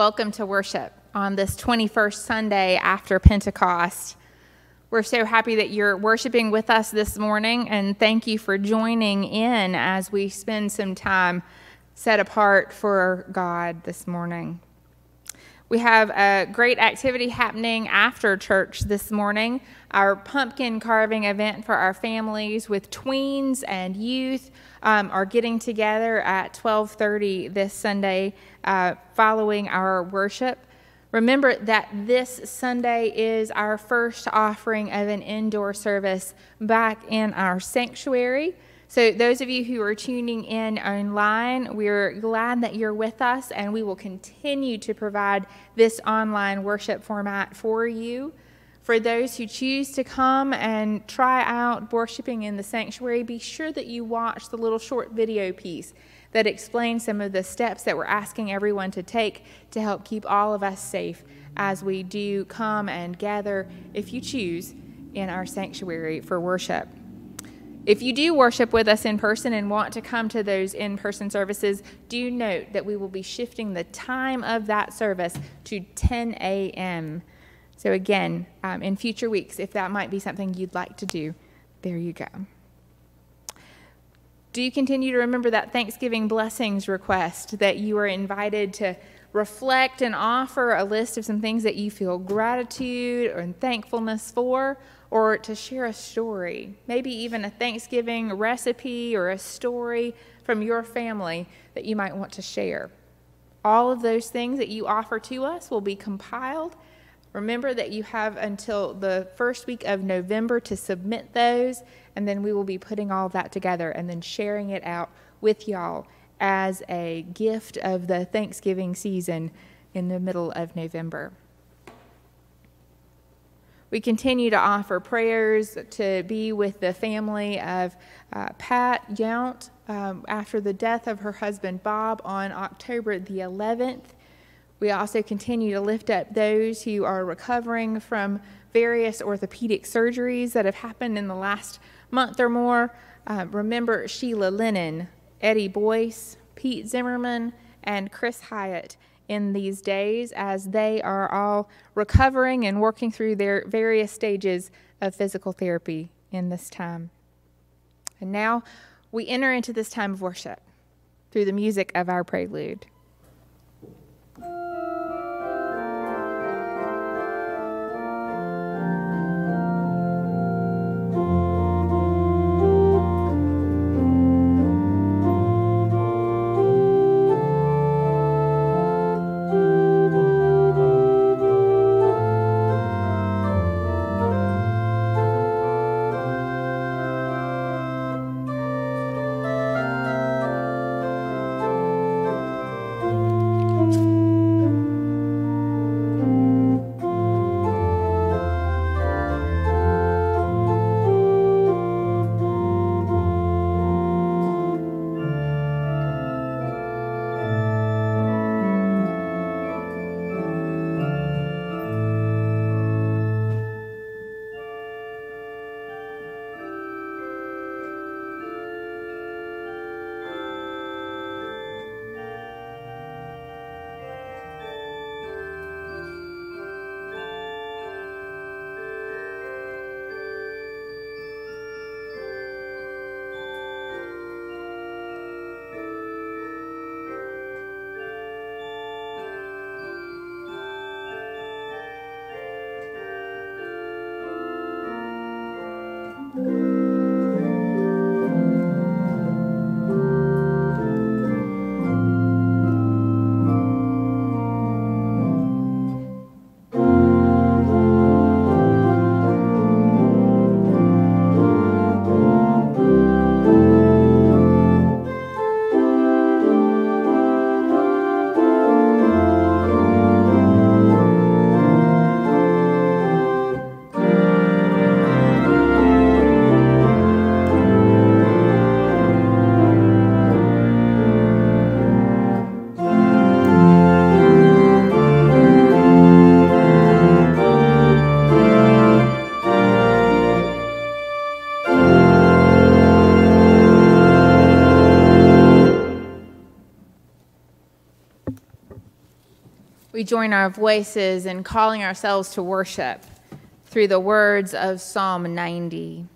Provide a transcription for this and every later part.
Welcome to worship on this 21st Sunday after Pentecost. We're so happy that you're worshiping with us this morning, and thank you for joining in as we spend some time set apart for God this morning. We have a great activity happening after church this morning. Our pumpkin carving event for our families with tweens and youth um, are getting together at 12:30 this Sunday, uh, following our worship. Remember that this Sunday is our first offering of an indoor service back in our sanctuary. So, those of you who are tuning in online, we're glad that you're with us, and we will continue to provide this online worship format for you. For those who choose to come and try out worshiping in the sanctuary, be sure that you watch the little short video piece that explains some of the steps that we're asking everyone to take to help keep all of us safe as we do come and gather, if you choose, in our sanctuary for worship. If you do worship with us in person and want to come to those in person services, do note that we will be shifting the time of that service to 10 a.m. So, again, um, in future weeks, if that might be something you'd like to do, there you go. Do you continue to remember that Thanksgiving blessings request that you are invited to reflect and offer a list of some things that you feel gratitude and thankfulness for? or to share a story, maybe even a Thanksgiving recipe or a story from your family that you might want to share. All of those things that you offer to us will be compiled. Remember that you have until the first week of November to submit those, and then we will be putting all that together and then sharing it out with y'all as a gift of the Thanksgiving season in the middle of November. We continue to offer prayers to be with the family of uh, Pat Yount um, after the death of her husband Bob on October the 11th. We also continue to lift up those who are recovering from various orthopedic surgeries that have happened in the last month or more. Uh, remember Sheila Lennon, Eddie Boyce, Pete Zimmerman, and Chris Hyatt in these days as they are all recovering and working through their various stages of physical therapy in this time. And now we enter into this time of worship through the music of our prelude. We join our voices in calling ourselves to worship through the words of Psalm 90.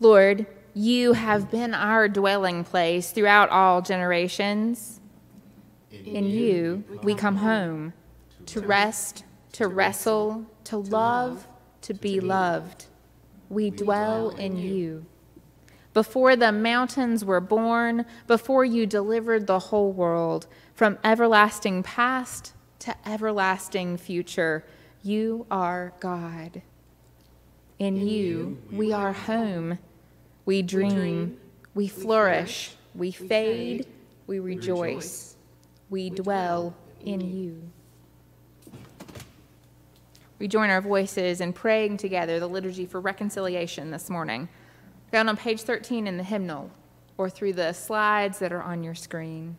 Lord, you have been our dwelling place throughout all generations. In you we come home to rest, to wrestle, to love, to be loved. We dwell in you. Before the mountains were born, before you delivered the whole world, from everlasting past to everlasting future, you are God. In you we are home. We dream, we flourish, we fade, we rejoice. We dwell in you. We join our voices in praying together the liturgy for reconciliation this morning, found on page 13 in the hymnal or through the slides that are on your screen.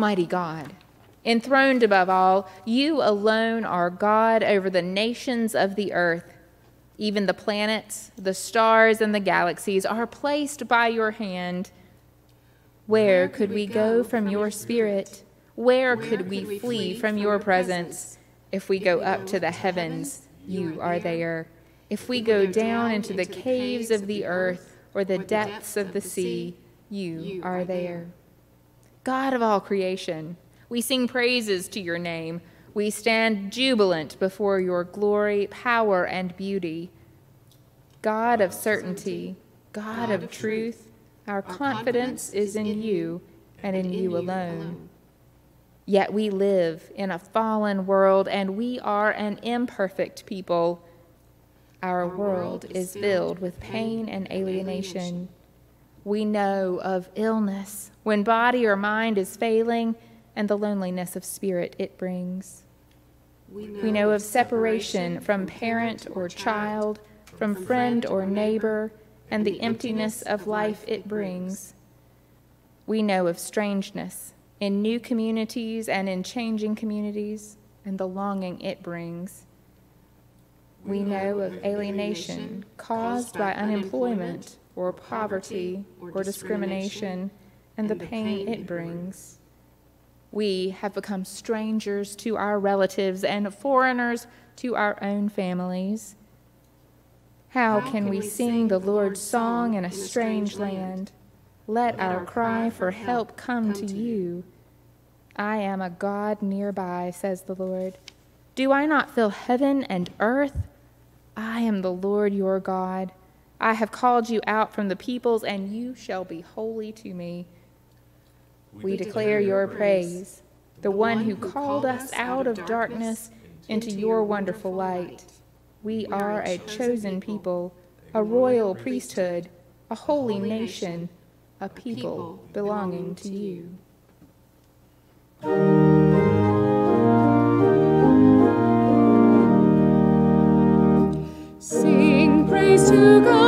Almighty God. Enthroned above all, you alone are God over the nations of the earth. Even the planets, the stars, and the galaxies are placed by your hand. Where could we go from your spirit? Where could we flee from your presence? If we go up to the heavens, you are there. If we go down into the caves of the earth or the depths of the sea, you are there. God of all creation, we sing praises to your name. We stand jubilant before your glory, power, and beauty. God of certainty, God of truth, our confidence is in you and in you alone. Yet we live in a fallen world and we are an imperfect people. Our world is filled with pain and alienation. We know of illness when body or mind is failing and the loneliness of spirit it brings. We know, we know of separation from parent or child, from friend or neighbor, and the emptiness of life it brings. We know of strangeness in new communities and in changing communities, and the longing it brings. We know of alienation caused by unemployment or poverty or discrimination and the pain it brings. We have become strangers to our relatives and foreigners to our own families. How can we sing the Lord's song in a strange land? Let our cry for help come to you. I am a God nearby, says the Lord. Do I not fill heaven and earth? I am the Lord your God. I have called you out from the peoples, and you shall be holy to me. We, declare your praise, the one who called us out of darkness into your wonderful light. We are a chosen people, a royal priesthood, a holy nation, a people belonging to you. Sing praise to God.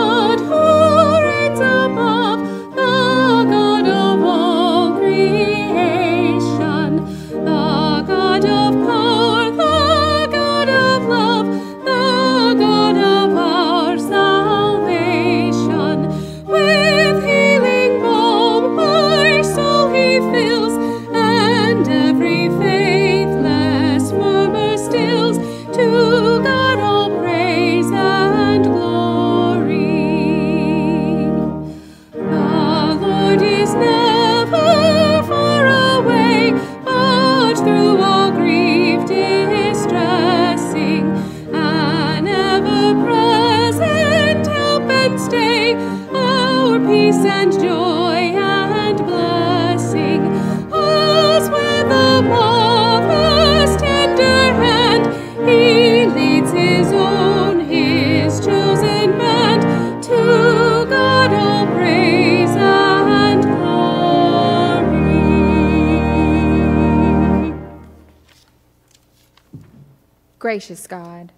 Gracious God,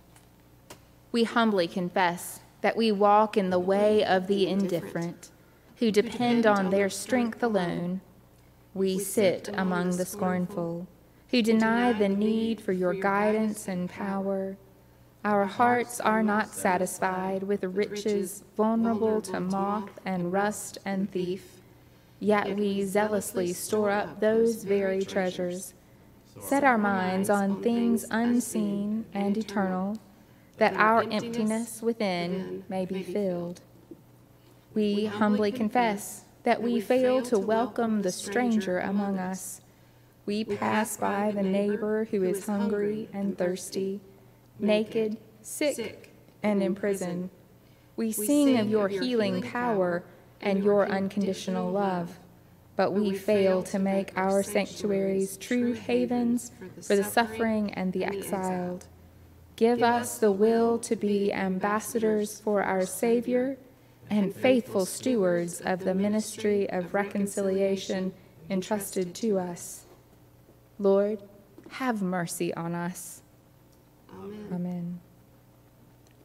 we humbly confess that we walk in the way of the indifferent, who depend on their strength alone. We sit among the scornful, who deny the need for your guidance and power. Our hearts are not satisfied with riches vulnerable to moth and rust and thief, yet we zealously store up those very treasures. Set our minds on things unseen and eternal, that our emptiness within may be filled. We humbly confess that we fail to welcome the stranger among us. we pass by the neighbor who is hungry and thirsty, naked, sick, and in prison. We sing of your healing power and your unconditional love, but we fail to make our sanctuaries true havens for the suffering and the exiled. Give us the will to be ambassadors for our Savior and faithful stewards of the ministry of reconciliation entrusted to us. Lord, have mercy on us. Amen. Amen.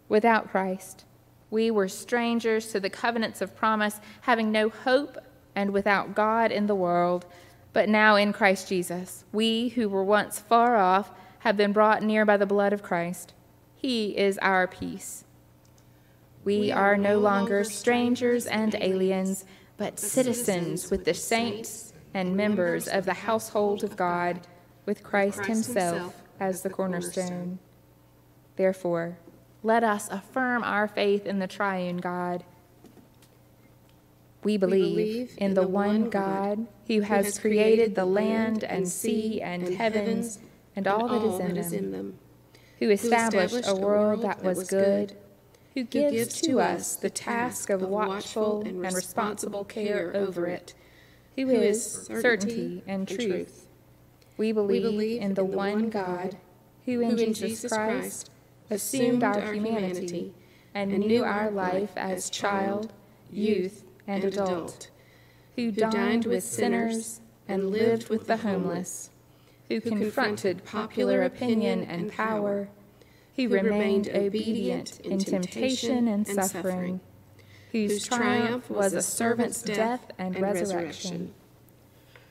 Without Christ, we were strangers to the covenants of promise, having no hope and without God in the world. But now in Christ Jesus, we who were once far off have been brought near by the blood of Christ. He is our peace. We, we are, are no longer strangers and aliens, but citizens with the saints and members of the household of God, with Christ Himself as the cornerstone. Therefore, let us affirm our faith in the triune God. We believe in the one God who has created the land and sea and heavens and all that is in them, who established a world that was good, who gives to us the task of watchful and responsible care over it who is certainty and truth. We believe, we believe in the one God, who in, Jesus Christ assumed our humanity and knew our life as child, youth, and adult, who dined with sinners and lived with the homeless, who confronted popular opinion and power, who remained obedient in temptation and suffering whose triumph was a servant's death and resurrection.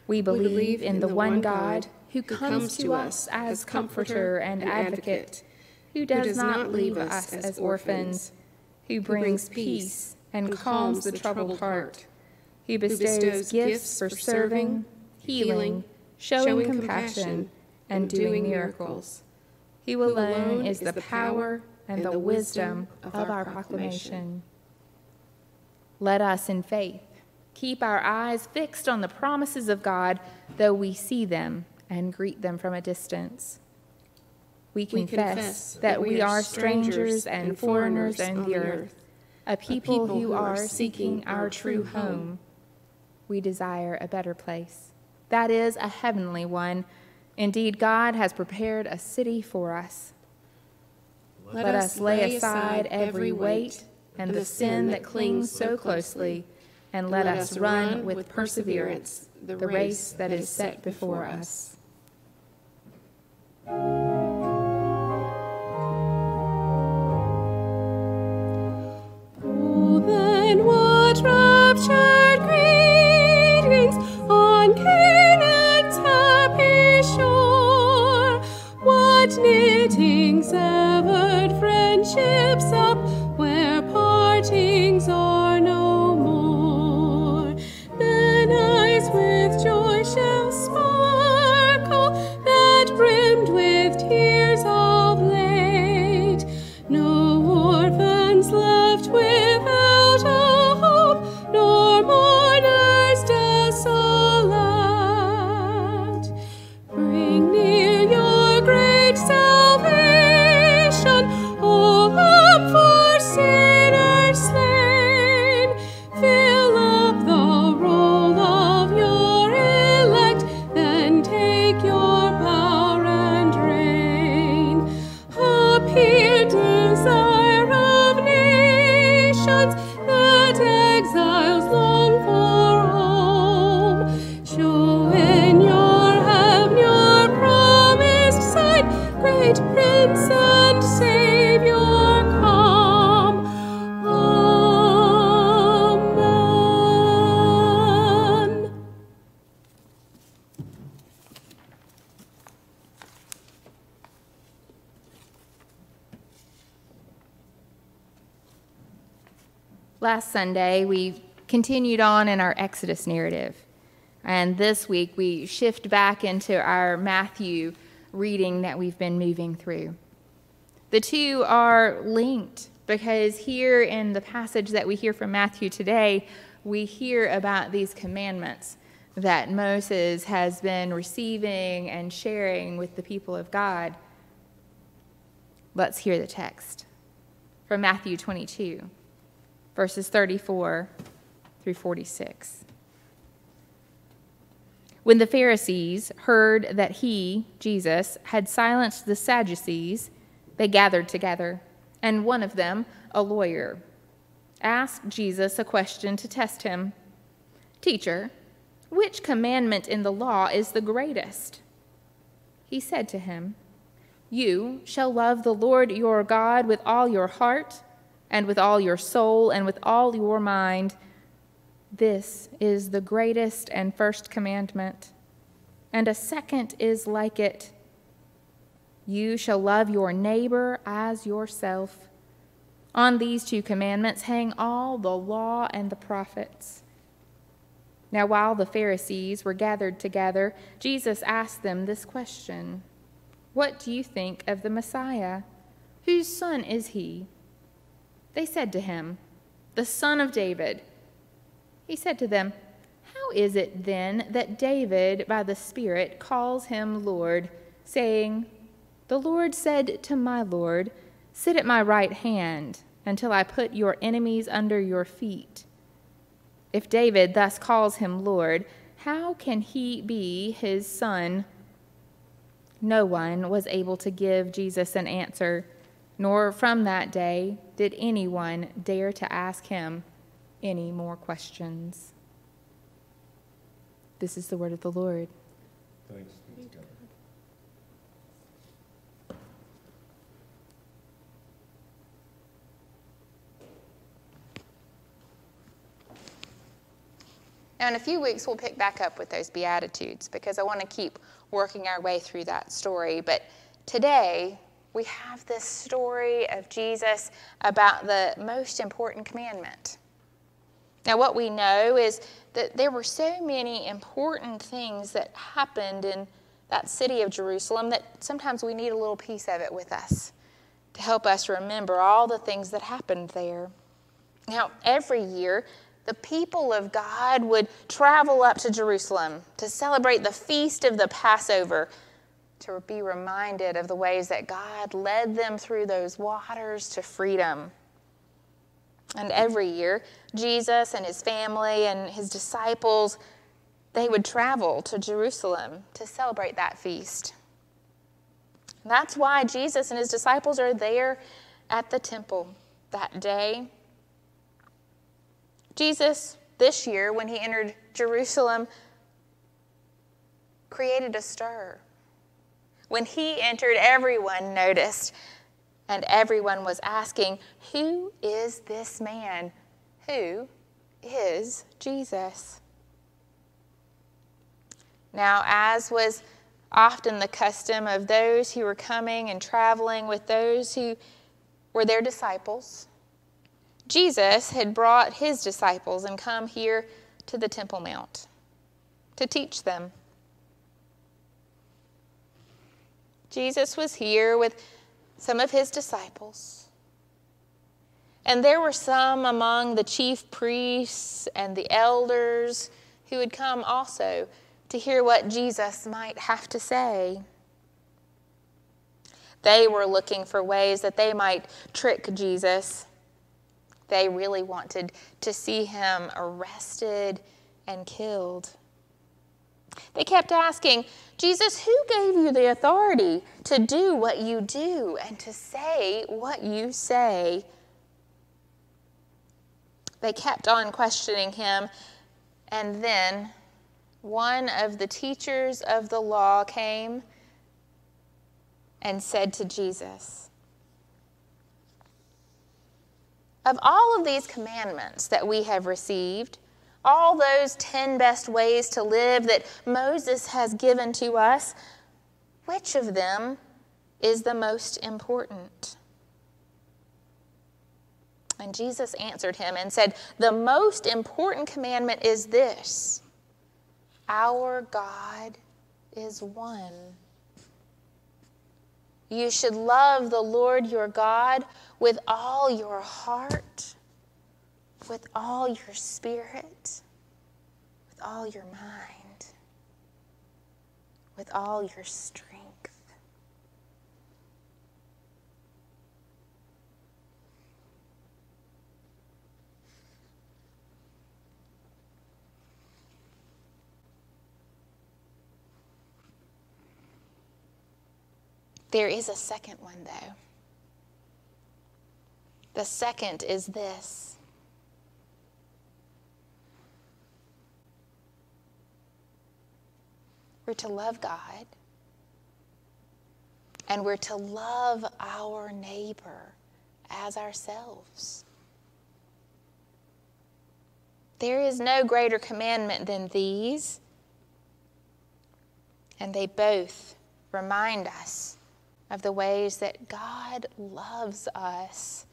We believe in the one God who comes to us as comforter and advocate, who does not leave us as orphans, who brings peace and calms the troubled heart, He bestows gifts for serving, healing, showing compassion, and doing miracles. He alone is the power and the wisdom of our proclamation. Let us, in faith, keep our eyes fixed on the promises of God, though we see them and greet them from a distance. We confess, we confess that we are strangers and foreigners on the earth, a people, a people who are seeking our true home. We desire a better place. That is a heavenly one. Indeed, God has prepared a city for us. Let, Let us lay aside every weight and the sin that clings so closely, and let us run with perseverance the race that is set before us. Oh, what raptured greetings on Canaan's happy shore, what knitting severed friendships Last Sunday, we continued on in our Exodus narrative. And this week, we shift back into our Matthew reading that we've been moving through. The two are linked because here in the passage that we hear from Matthew today, we hear about these commandments that Moses has been receiving and sharing with the people of God. Let's hear the text from Matthew 22, verses 34 through 46. When the Pharisees heard that he, Jesus, had silenced the Sadducees, they gathered together, and one of them, a lawyer, asked Jesus a question to test him Teacher, which commandment in the law is the greatest? He said to him, You shall love the Lord your God with all your heart, and with all your soul, and with all your mind. This is the greatest and first commandment. And a second is like it You shall love your neighbor as yourself. On these two commandments hang all the law and the prophets. Now, while the Pharisees were gathered together, Jesus asked them this question What do you think of the Messiah? Whose son is he? They said to him, The son of David. He said to them, How is it then that David, by the Spirit, calls him Lord, saying, The Lord said to my Lord, Sit at my right hand until I put your enemies under your feet? If David thus calls him Lord, how can he be his son? No one was able to give Jesus an answer, nor from that day did anyone dare to ask him any more questions. This is the word of the Lord. Thanks. Now, in a few weeks, we'll pick back up with those Beatitudes because I want to keep working our way through that story. But today, we have this story of Jesus about the most important commandment. Now, what we know is that there were so many important things that happened in that city of Jerusalem that sometimes we need a little piece of it with us to help us remember all the things that happened there. Now, every year, the people of God would travel up to Jerusalem to celebrate the feast of the Passover, to be reminded of the ways that God led them through those waters to freedom. And every year, Jesus and his family and his disciples, they would travel to Jerusalem to celebrate that feast. That's why Jesus and his disciples are there at the temple that day Jesus, this year, when he entered Jerusalem, created a stir. When he entered, everyone noticed, and everyone was asking, Who is this man? Who is Jesus? Now, as was often the custom of those who were coming and traveling with those who were their disciples, Jesus had brought his disciples and come here to the Temple Mount to teach them. Jesus was here with some of his disciples. And there were some among the chief priests and the elders who had come also to hear what Jesus might have to say. They were looking for ways that they might trick Jesus they really wanted to see him arrested and killed. They kept asking, Jesus, who gave you the authority to do what you do and to say what you say? They kept on questioning him, and then one of the teachers of the law came and said to Jesus, Of all of these commandments that we have received, all those 10 best ways to live that Moses has given to us, which of them is the most important? And Jesus answered him and said, The most important commandment is this Our God is one. You should love the Lord your God with all your heart, with all your spirit, with all your mind, with all your strength. There is a second one, though. The second is this we're to love God, and we're to love our neighbor as ourselves. There is no greater commandment than these, and they both remind us of the ways that God loves us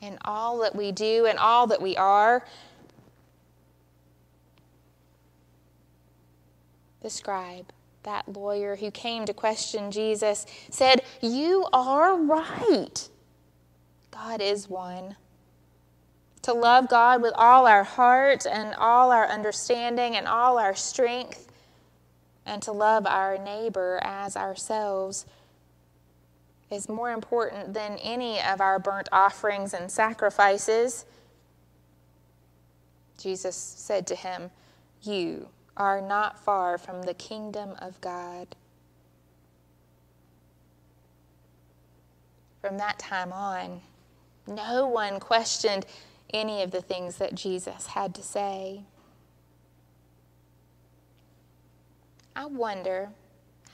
in all that we do and all that we are. The scribe, that lawyer who came to question Jesus, said, You are right. God is one. To love God with all our heart and all our understanding and all our strength, and to love our neighbor as ourselves is more important than any of our burnt offerings and sacrifices. Jesus said to him, You are not far from the kingdom of God. From that time on, no one questioned any of the things that Jesus had to say. I wonder,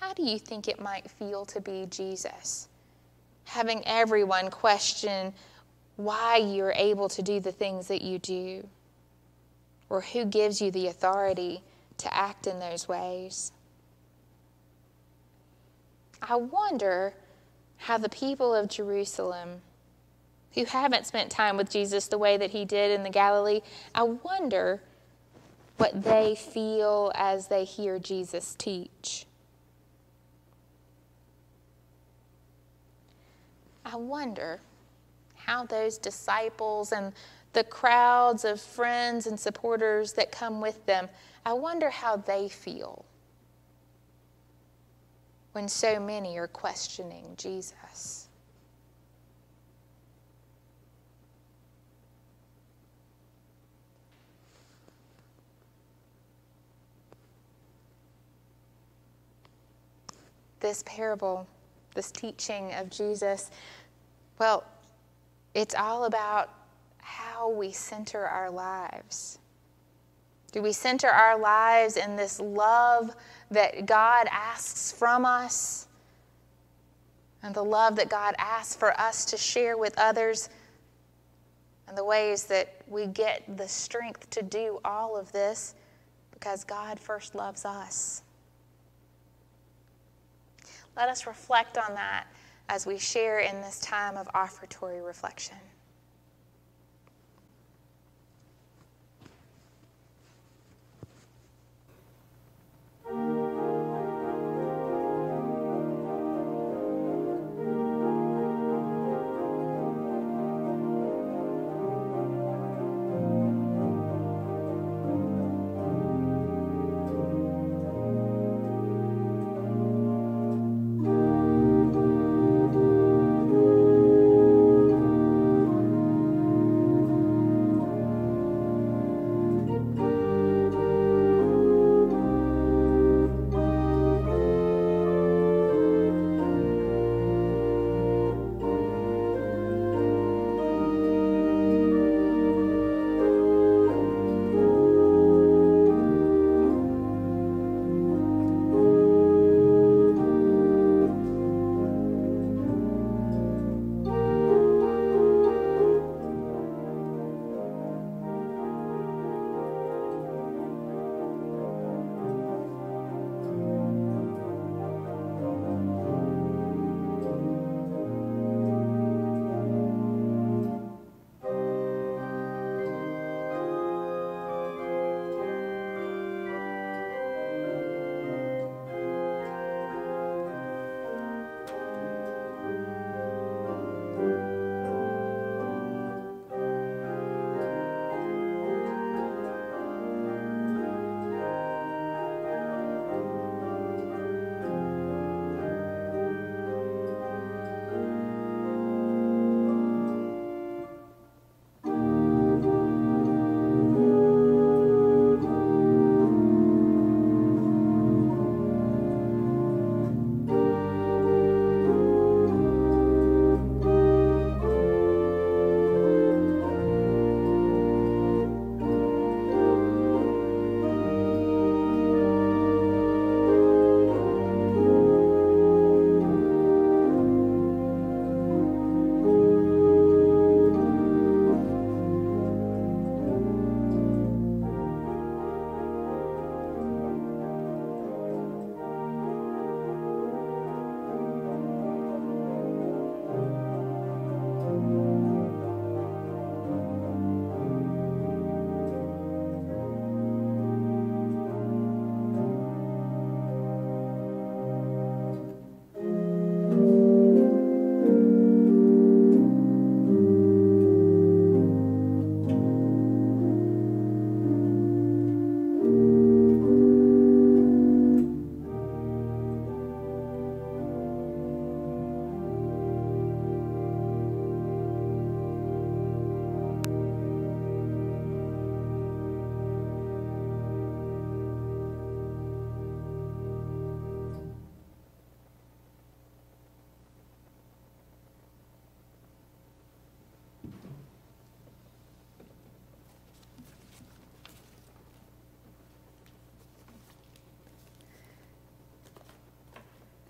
how do you think it might feel to be Jesus? having everyone question why you're able to do the things that you do or who gives you the authority to act in those ways. I wonder how the people of Jerusalem, who haven't spent time with Jesus the way that he did in the Galilee, I wonder what they feel as they hear Jesus teach. I wonder how those disciples and the crowds of friends and supporters that come with them, I wonder how they feel when so many are questioning Jesus. This parable, this teaching of Jesus, well, it's all about how we center our lives. Do we center our lives in this love that God asks from us and the love that God asks for us to share with others and the ways that we get the strength to do all of this because God first loves us? Let us reflect on that as we share in this time of offertory reflection.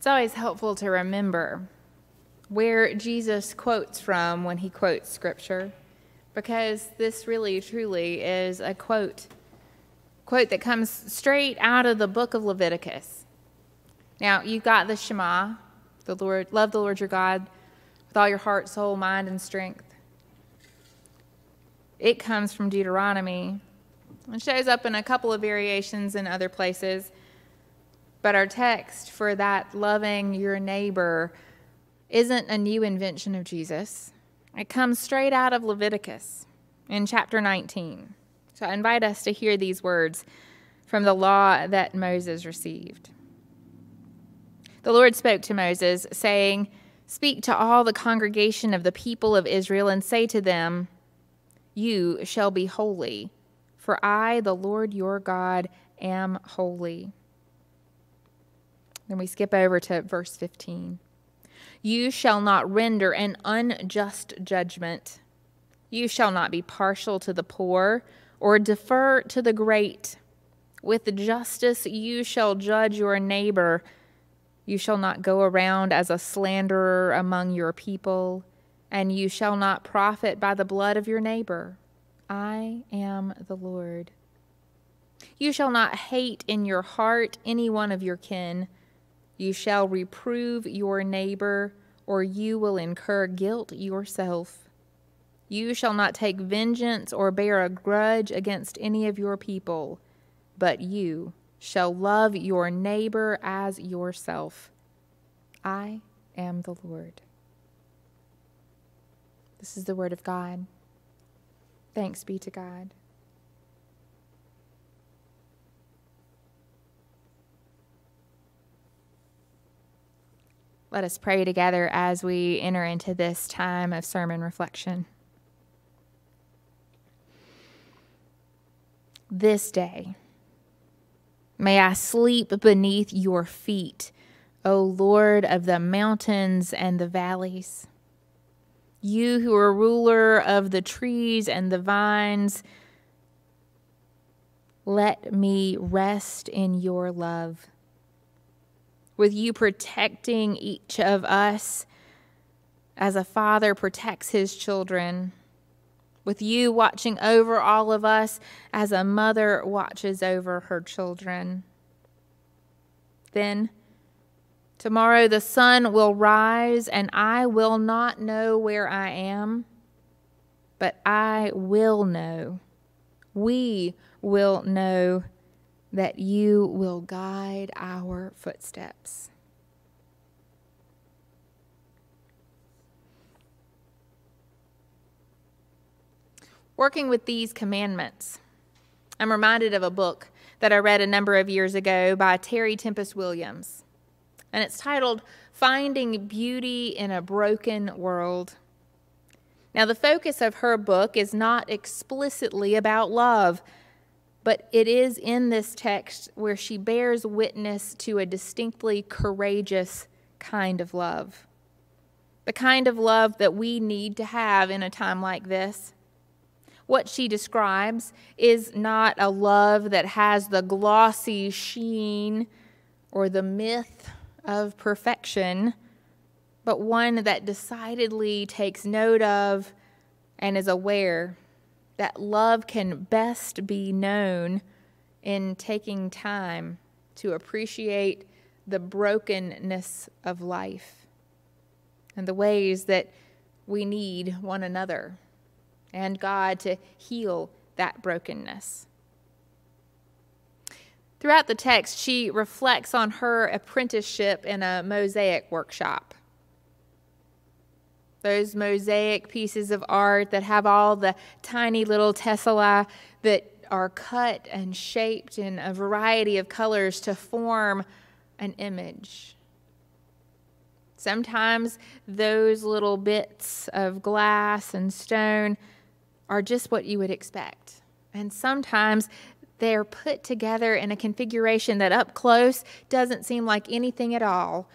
Always helpful to remember where Jesus quotes from when he quotes scripture because this really truly is a quote quote that comes straight out of the book of Leviticus. Now, you've got the Shema, the Lord, love the Lord your God with all your heart, soul, mind, and strength. It comes from Deuteronomy. and shows up in a couple of variations in other places. But our text for that loving your neighbor isn't a new invention of Jesus. It comes straight out of Leviticus in chapter 19. So I invite us to hear these words from the law that Moses received. The Lord spoke to Moses, saying, Speak to all the congregation of the people of Israel and say to them, You shall be holy, for I, the Lord your God, am holy. Then we skip over to verse 15. You shall not render an unjust judgment. You shall not be partial to the poor or defer to the great. With justice you shall judge your neighbor. You shall not go around as a slanderer among your people, and you shall not profit by the blood of your neighbor. I am the Lord. You shall not hate in your heart any one of your kin. You shall reprove your neighbor, or you will incur guilt yourself. You shall not take vengeance or bear a grudge against any of your people, but you shall love your neighbor as yourself. I am the Lord. This is the word of God. Thanks be to God. Let us pray together as we enter into this time of sermon reflection. This day, may I sleep beneath your feet, O Lord of the mountains and the valleys. You who are ruler of the trees and the vines, let me rest in your love with you protecting each of us as a father protects his children, with you watching over all of us as a mother watches over her children. Then, tomorrow the sun will rise, and I will not know where I am, but I will know. We will know that you will guide our footsteps. Working with these commandments, I'm reminded of a book that I read a number of years ago by Terry Tempest Williams. And it's titled Finding Beauty in a Broken World. Now, the focus of her book is not explicitly about love, but it is in this text where she bears witness to a distinctly courageous kind of love. The kind of love that we need to have in a time like this. What she describes is not a love that has the glossy sheen or the myth of perfection, but one that decidedly takes note of and is aware that love can best be known in taking time to appreciate the brokenness of life and the ways that we need one another and God to heal that brokenness. Throughout the text, she reflects on her apprenticeship in a mosaic workshop those mosaic pieces of art that have all the tiny little tesserae that are cut and shaped in a variety of colors to form an image. Sometimes those little bits of glass and stone are just what you would expect. And sometimes they're put together in a configuration that up close doesn't seem like anything at all,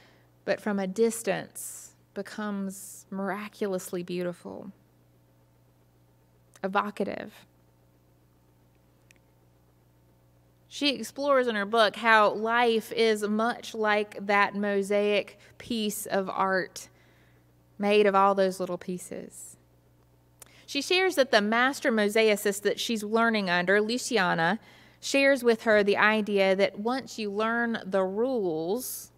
but from a distance becomes miraculously beautiful, evocative. She explores in her book how life is much like that mosaic piece of art made of all those little pieces. She shares that the master mosaicist that she's learning under, Luciana, shares with her the idea that once you learn the rules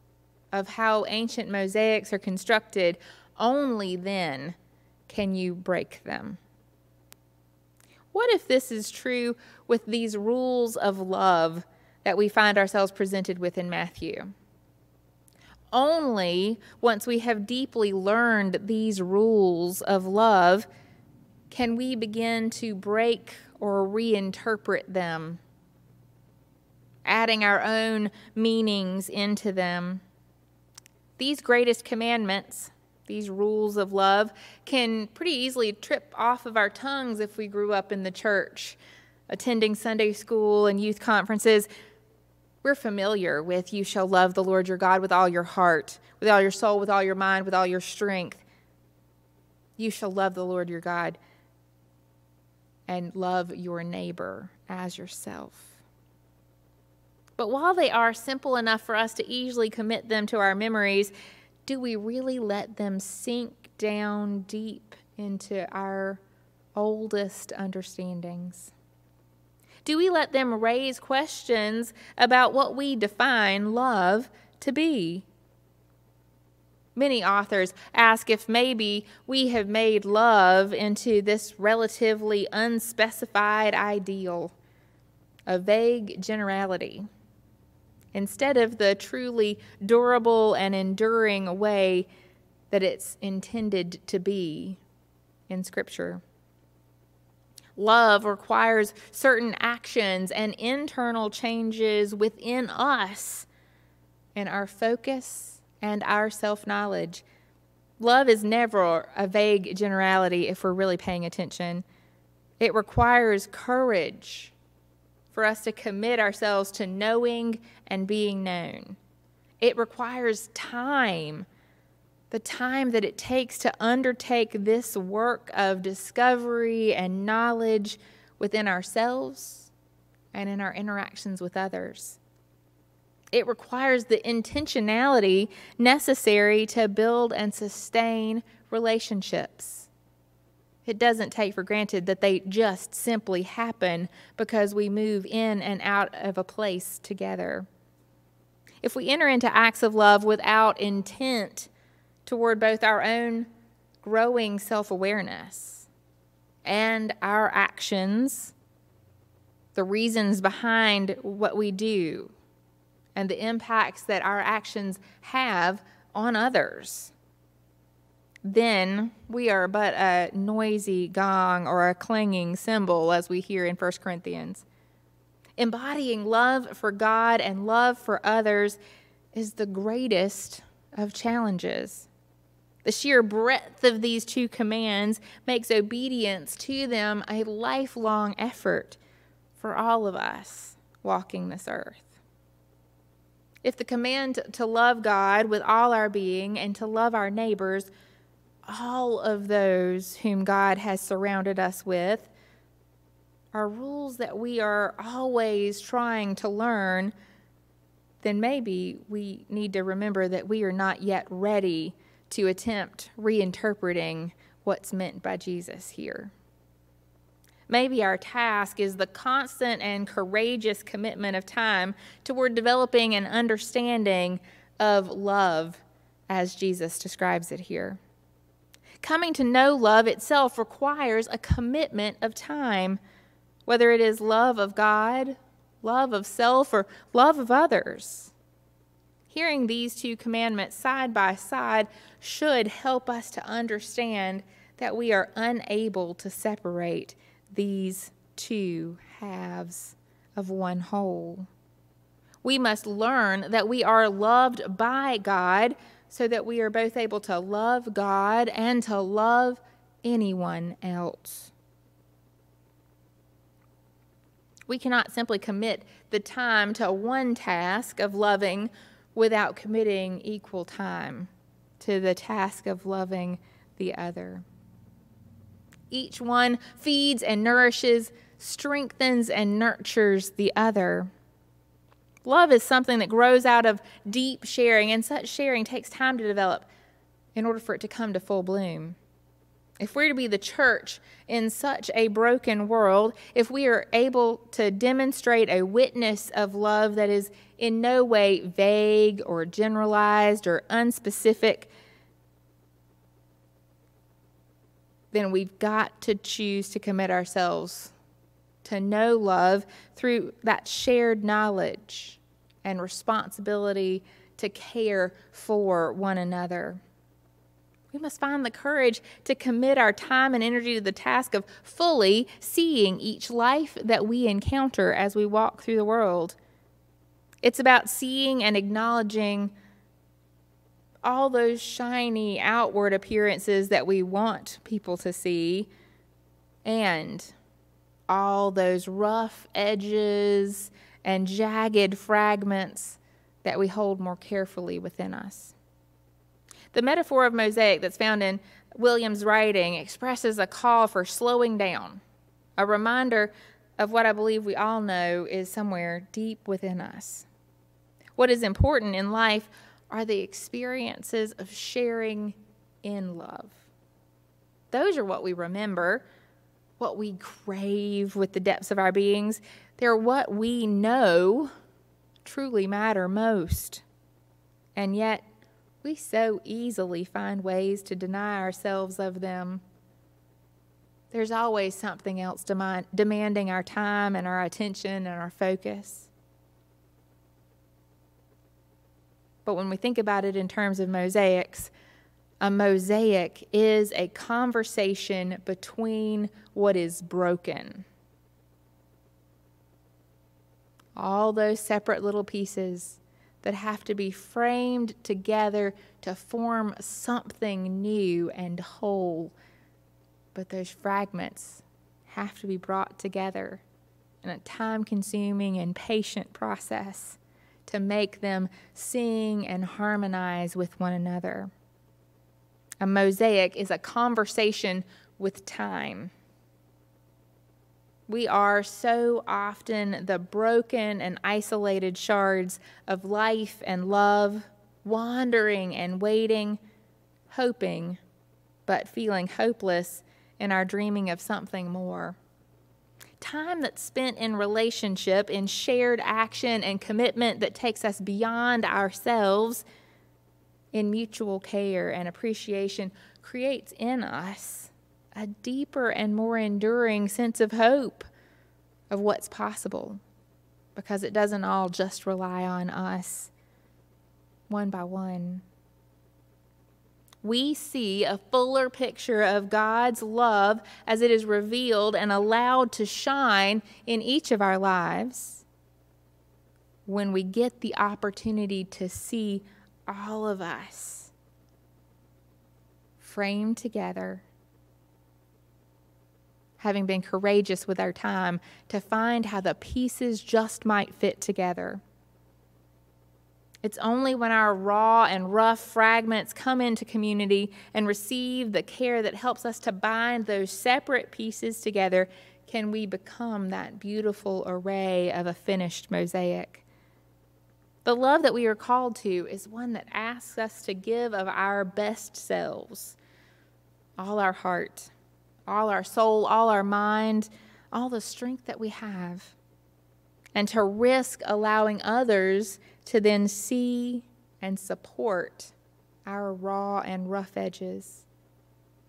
of how ancient mosaics are constructed, only then can you break them. What if this is true with these rules of love that we find ourselves presented with in Matthew? Only once we have deeply learned these rules of love can we begin to break or reinterpret them, adding our own meanings into them. These greatest commandments these rules of love can pretty easily trip off of our tongues if we grew up in the church, attending Sunday school and youth conferences. We're familiar with you shall love the Lord your God with all your heart, with all your soul, with all your mind, with all your strength. You shall love the Lord your God and love your neighbor as yourself. But while they are simple enough for us to easily commit them to our memories, do we really let them sink down deep into our oldest understandings? Do we let them raise questions about what we define love to be? Many authors ask if maybe we have made love into this relatively unspecified ideal, a vague generality instead of the truly durable and enduring way that it's intended to be in Scripture. Love requires certain actions and internal changes within us in our focus and our self knowledge. Love is never a vague generality if we're really paying attention. It requires courage for us to commit ourselves to knowing and being known. It requires time, the time that it takes to undertake this work of discovery and knowledge within ourselves and in our interactions with others. It requires the intentionality necessary to build and sustain relationships. It doesn't take for granted that they just simply happen because we move in and out of a place together. If we enter into acts of love without intent toward both our own growing self awareness and our actions, the reasons behind what we do, and the impacts that our actions have on others, then we are but a noisy gong or a clanging cymbal, as we hear in 1 Corinthians. Embodying love for God and love for others is the greatest of challenges. The sheer breadth of these two commands makes obedience to them a lifelong effort for all of us walking this earth. If the command to love God with all our being and to love our neighbors all of those whom God has surrounded us with are rules that we are always trying to learn, then maybe we need to remember that we are not yet ready to attempt reinterpreting what's meant by Jesus here. Maybe our task is the constant and courageous commitment of time toward developing an understanding of love as Jesus describes it here. Coming to know love itself requires a commitment of time, whether it is love of God, love of self, or love of others. Hearing these two commandments side by side should help us to understand that we are unable to separate these two halves of one whole. We must learn that we are loved by God so that we are both able to love God and to love anyone else. We cannot simply commit the time to one task of loving without committing equal time to the task of loving the other. Each one feeds and nourishes, strengthens and nurtures the other. Love is something that grows out of deep sharing, and such sharing takes time to develop in order for it to come to full bloom. If we're to be the church in such a broken world, if we are able to demonstrate a witness of love that is in no way vague or generalized or unspecific, then we've got to choose to commit ourselves to know love through that shared knowledge and responsibility to care for one another. We must find the courage to commit our time and energy to the task of fully seeing each life that we encounter as we walk through the world. It's about seeing and acknowledging all those shiny outward appearances that we want people to see and all those rough edges and jagged fragments that we hold more carefully within us. The metaphor of mosaic that's found in Williams' writing expresses a call for slowing down, a reminder of what I believe we all know is somewhere deep within us. What is important in life are the experiences of sharing in love. Those are what we remember, what we crave with the depths of our beings. They're what we know truly matter most. And yet, we so easily find ways to deny ourselves of them. There's always something else demand, demanding our time and our attention and our focus. But when we think about it in terms of mosaics, a mosaic is a conversation between what is broken. All those separate little pieces that have to be framed together to form something new and whole. But those fragments have to be brought together in a time consuming and patient process to make them sing and harmonize with one another. A mosaic is a conversation with time. We are so often the broken and isolated shards of life and love, wandering and waiting, hoping, but feeling hopeless in our dreaming of something more. Time that's spent in relationship, in shared action and commitment that takes us beyond ourselves, in mutual care and appreciation, creates in us a deeper and more enduring sense of hope of what's possible because it doesn't all just rely on us one by one. We see a fuller picture of God's love as it is revealed and allowed to shine in each of our lives when we get the opportunity to see all of us framed together having been courageous with our time to find how the pieces just might fit together. It's only when our raw and rough fragments come into community and receive the care that helps us to bind those separate pieces together can we become that beautiful array of a finished mosaic. The love that we are called to is one that asks us to give of our best selves, all our heart, all our soul, all our mind, all the strength that we have, and to risk allowing others to then see and support our raw and rough edges.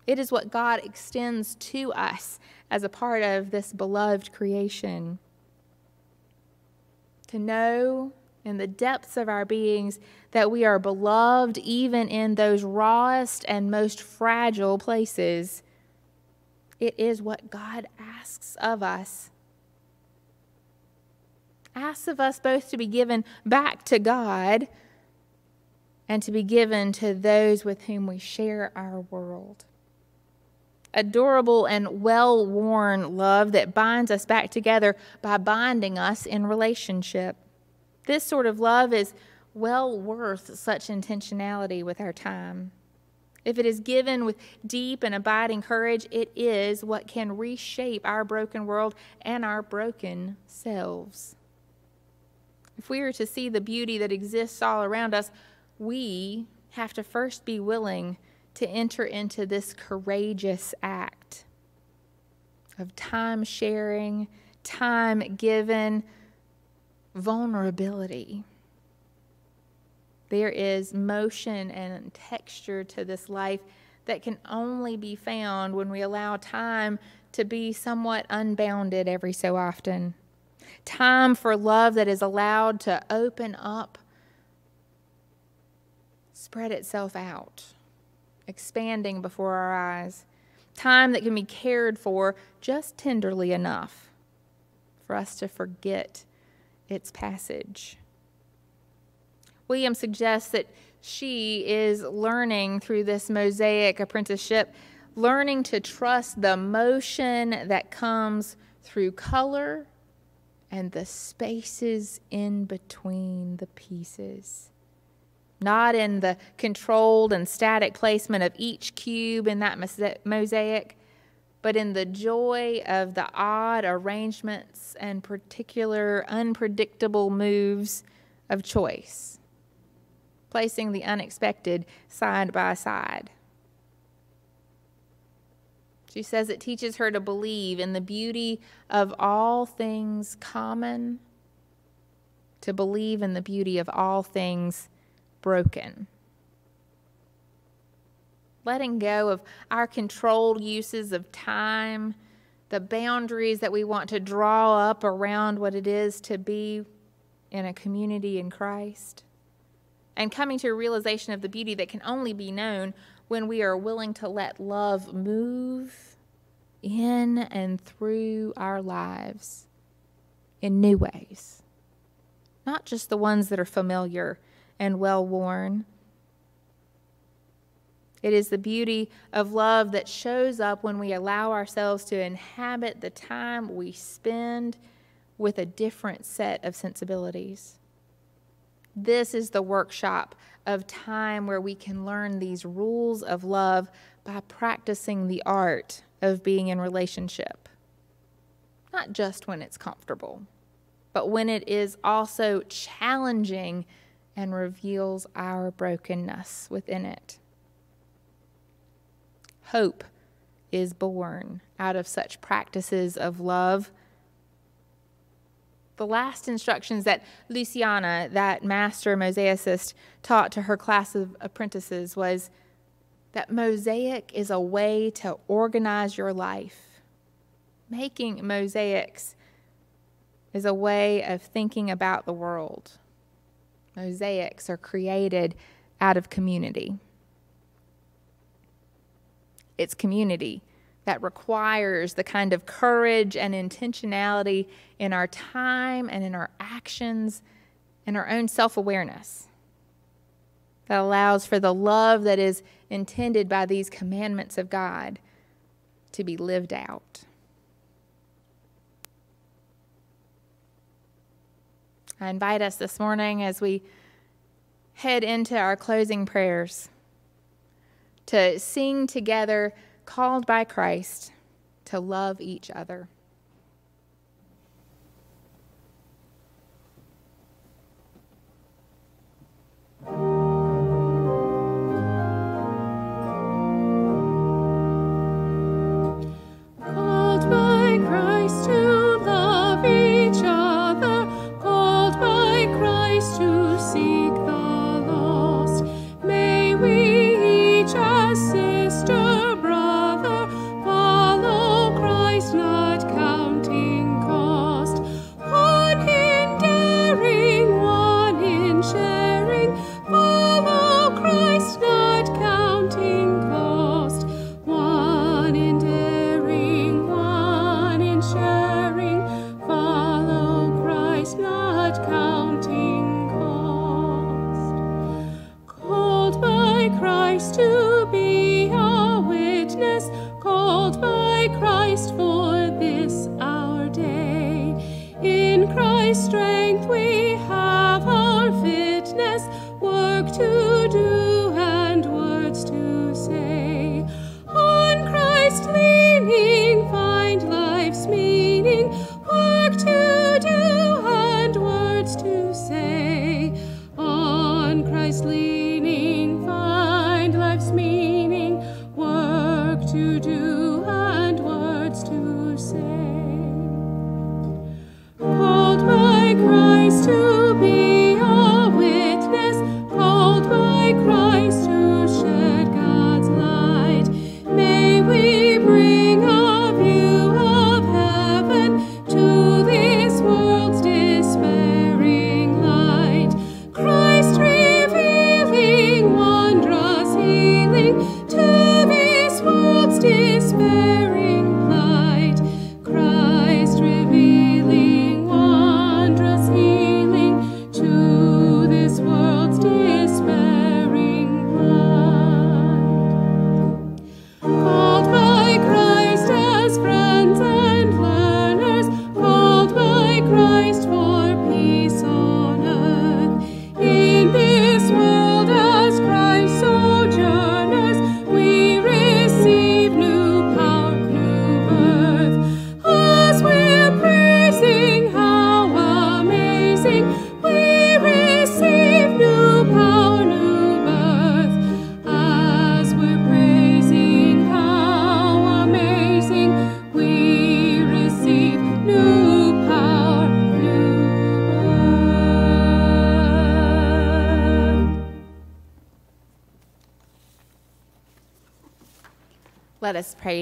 It is what God extends to us as a part of this beloved creation. To know in the depths of our beings that we are beloved even in those rawest and most fragile places it is what God asks of us. Asks of us both to be given back to God and to be given to those with whom we share our world. Adorable and well worn love that binds us back together by binding us in relationship. This sort of love is well worth such intentionality with our time. If it is given with deep and abiding courage, it is what can reshape our broken world and our broken selves. if we are to see the beauty that exists all around us, we have to first be willing to enter into this courageous act of time sharing, time given, vulnerability. There is motion and texture to this life that can only be found when we allow time to be somewhat unbounded every so often. Time for love that is allowed to open up, spread itself out, expanding before our eyes. Time that can be cared for just tenderly enough for us to forget its passage. Williams suggests that she is learning through this Mosaic apprenticeship, learning to trust the motion that comes through color and the spaces in between the pieces. Not in the controlled and static placement of each cube in that mosaic, but in the joy of the odd arrangements and particular unpredictable moves of choice, placing the unexpected side by side. She says it teaches her to believe in the beauty of all things common, to believe in the beauty of all things broken letting go of our controlled uses of time, the boundaries that we want to draw up around what it is to be in a community in Christ, and coming to a realization of the beauty that can only be known when we are willing to let love move in and through our lives in new ways. Not just the ones that are familiar and well worn, it is the beauty of love that shows up when we allow ourselves to inhabit the time we spend with a different set of sensibilities. This is the workshop of time where we can learn these rules of love by practicing the art of being in relationship. Not just when it's comfortable, but when it is also challenging and reveals our brokenness within it. Hope is born out of such practices of love. The last instructions that Luciana, that master mosaicist, taught to her class of apprentices was that mosaic is a way to organize your life. Making mosaics is a way of thinking about the world. Mosaics are created out of community. It's community that requires the kind of courage and intentionality in our time and in our actions and our own self awareness that allows for the love that is intended by these commandments of God to be lived out. I invite us this morning as we head into our closing prayers to sing together, called by Christ to love each other.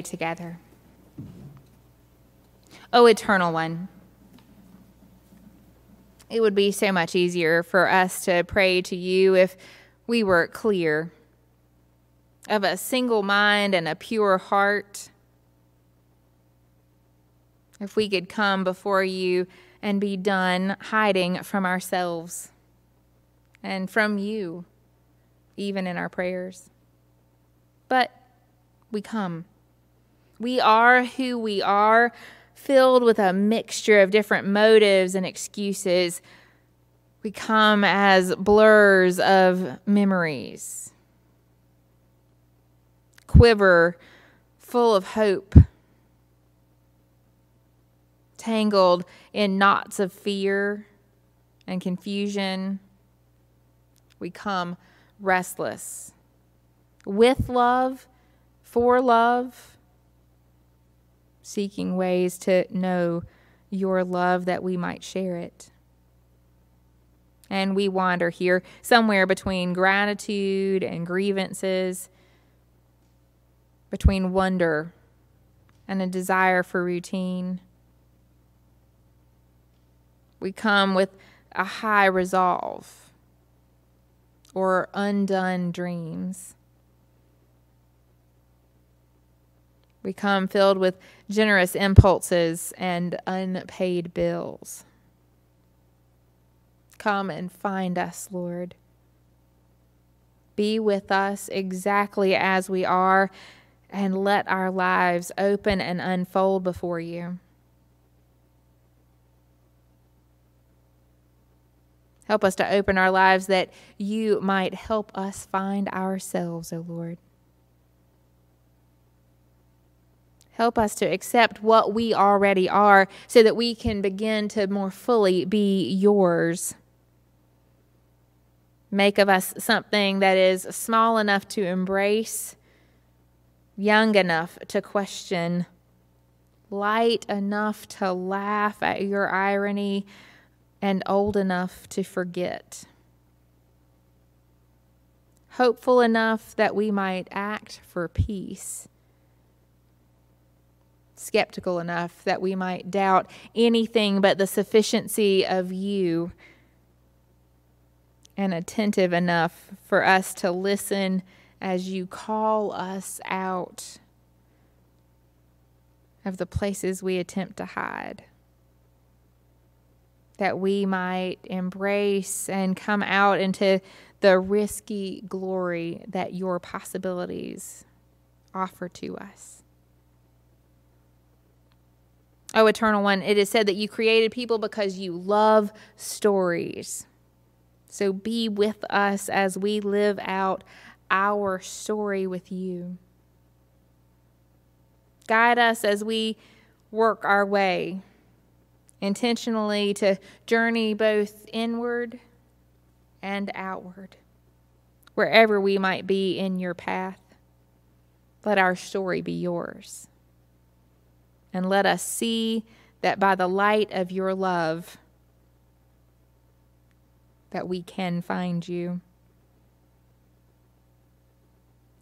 Together. O Eternal One, it would be so much easier for us to pray to you if we were clear of a single mind and a pure heart. If we could come before you and be done hiding from ourselves and from you, even in our prayers. But we come. We are who we are, filled with a mixture of different motives and excuses. We come as blurs of memories, quiver full of hope, tangled in knots of fear and confusion. We come restless with love for love, seeking ways to know your love that we might share it. And we wander here somewhere between gratitude and grievances, between wonder and a desire for routine. We come with a high resolve or undone dreams. We come filled with generous impulses and unpaid bills. Come and find us, Lord. Be with us exactly as we are, and let our lives open and unfold before you. Help us to open our lives that you might help us find ourselves, O Lord. Help us to accept what we already are so that we can begin to more fully be yours. Make of us something that is small enough to embrace, young enough to question, light enough to laugh at your irony, and old enough to forget. Hopeful enough that we might act for peace skeptical enough that we might doubt anything but the sufficiency of you, and attentive enough for us to listen as you call us out of the places we attempt to hide. That we might embrace and come out into the risky glory that your possibilities offer to us. Oh, Eternal One, it is said that you created people because you love stories. So be with us as we live out our story with you. Guide us as we work our way intentionally to journey both inward and outward. wherever we might be in your path. Let our story be yours. And let us see that by the light of your love that we can find you.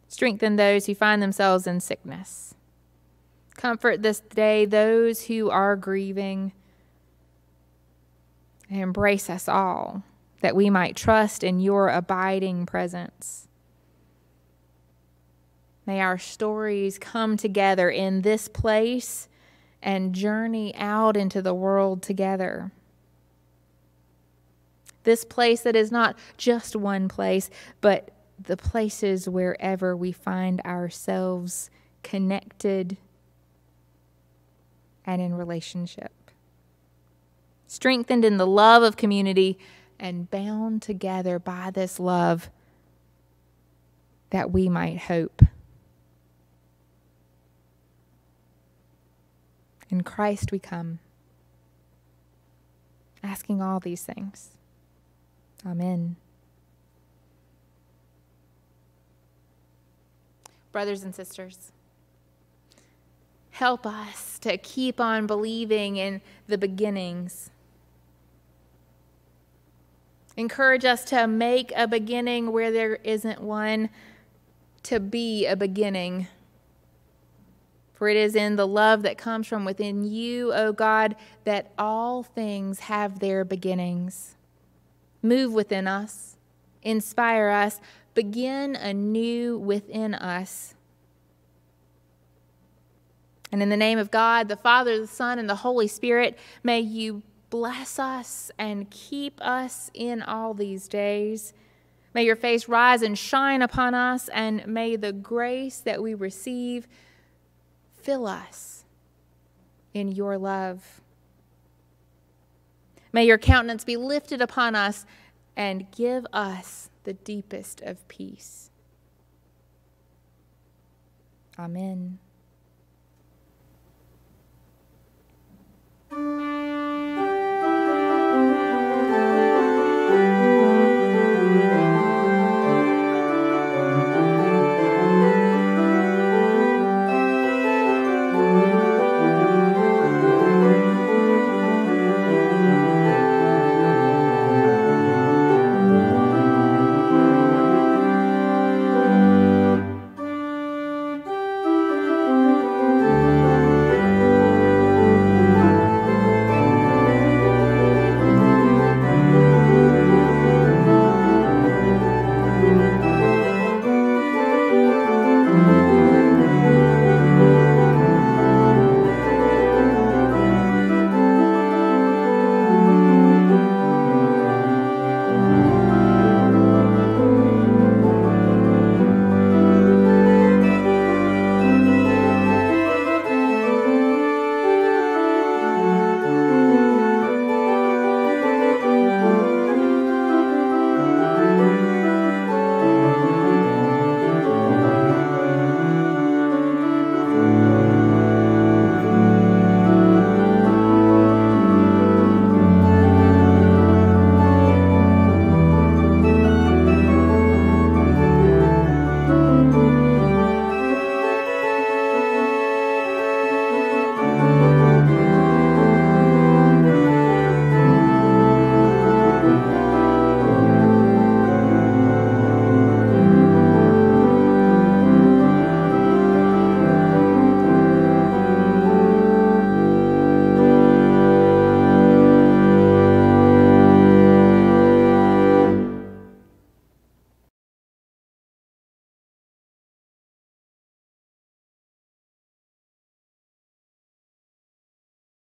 Strengthen those who find themselves in sickness. Comfort this day those who are grieving. And embrace us all that we might trust in your abiding presence. May our stories come together in this place and journey out into the world together. This place that is not just one place, but the places wherever we find ourselves connected and in relationship. Strengthened in the love of community and bound together by this love that we might hope. In Christ we come, asking all these things. Amen. Brothers and sisters, help us to keep on believing in the beginnings. Encourage us to make a beginning where there isn't one, to be a beginning. For it is in the love that comes from within you, O God, that all things have their beginnings. Move within us, inspire us, begin anew within us. And in the name of God, the Father, the Son, and the Holy Spirit, may you bless us and keep us in all these days. May your face rise and shine upon us, and may the grace that we receive fill us in your love. May your countenance be lifted upon us and give us the deepest of peace. Amen.